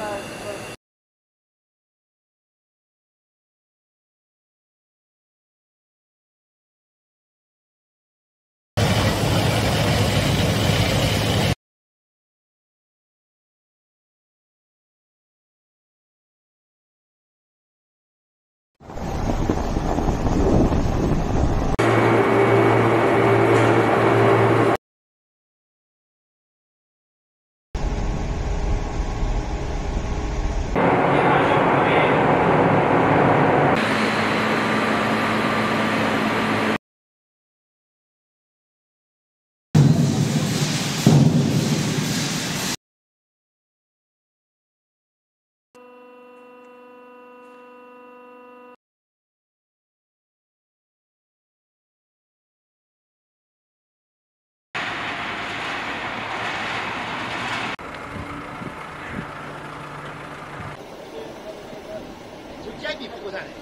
para, para... 你不投降。